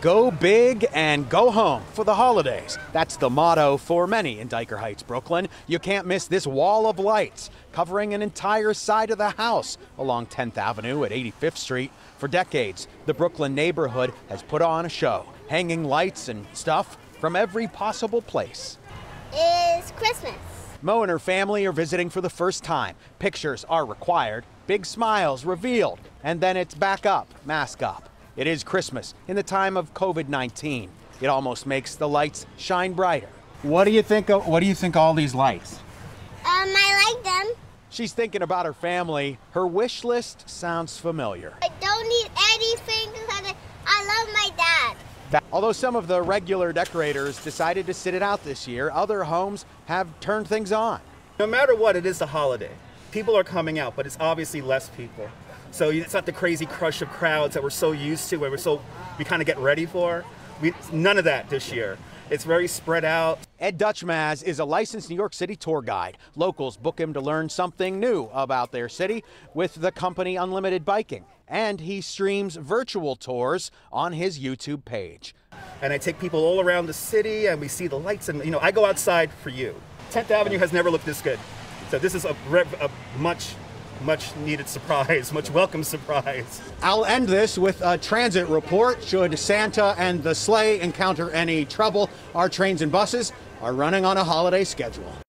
Go big and go home for the holidays. That's the motto for many in Dyker Heights, Brooklyn. You can't miss this wall of lights covering an entire side of the house along 10th Avenue at 85th Street. For decades, the Brooklyn neighborhood has put on a show, hanging lights and stuff from every possible place. Is Christmas. Mo and her family are visiting for the first time. Pictures are required, big smiles revealed, and then it's back up, mask up. It is Christmas in the time of COVID-19. It almost makes the lights shine brighter. What do you think of, what do you think all these lights? Um, I like them. She's thinking about her family. Her wish list sounds familiar. I don't need anything because I love my dad. Although some of the regular decorators decided to sit it out this year, other homes have turned things on. No matter what, it is a holiday. People are coming out, but it's obviously less people. So it's not the crazy crush of crowds that we're so used to, where we're so we kind of get ready for. We, none of that this year. It's very spread out. Ed Dutchmaz is a licensed New York City tour guide. Locals book him to learn something new about their city with the company Unlimited Biking. And he streams virtual tours on his YouTube page. And I take people all around the city and we see the lights and you know, I go outside for you. 10th Avenue has never looked this good. So this is a, a much much needed surprise, much welcome surprise. I'll end this with a transit report. Should Santa and the sleigh encounter any trouble, our trains and buses are running on a holiday schedule.